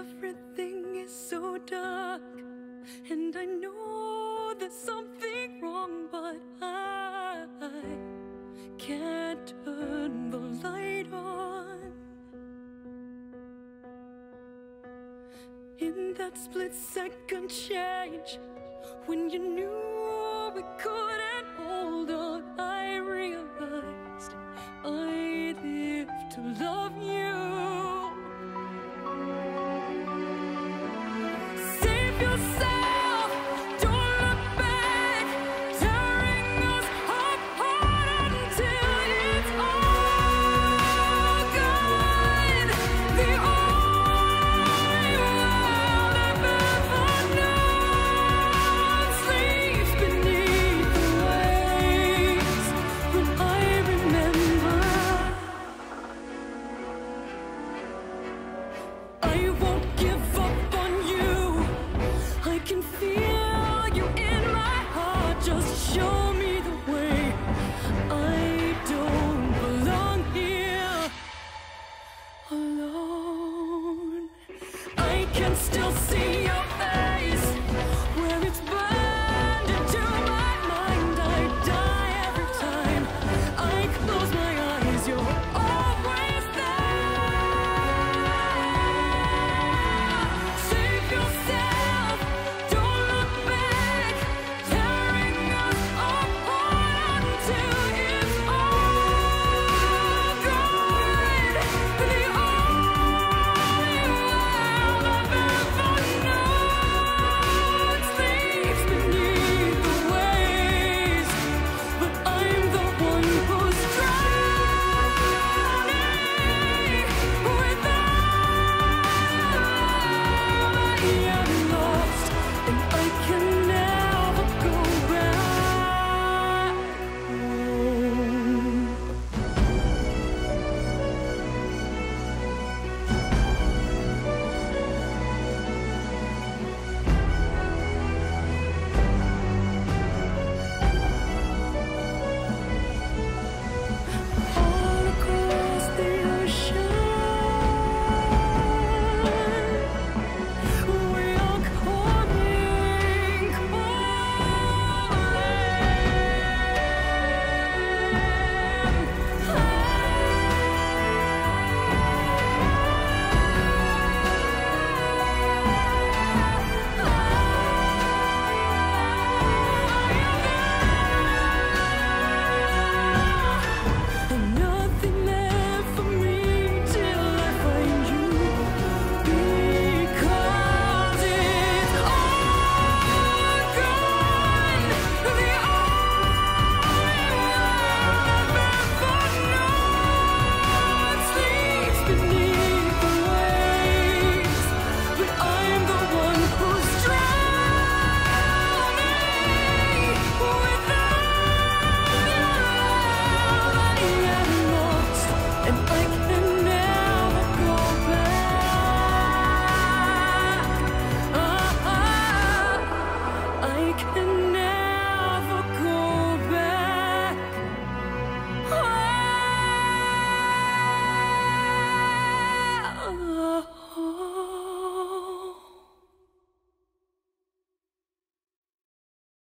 everything is so dark. And I know there's something wrong, but I can't turn the light on. In that split second change, when you knew we couldn't can still see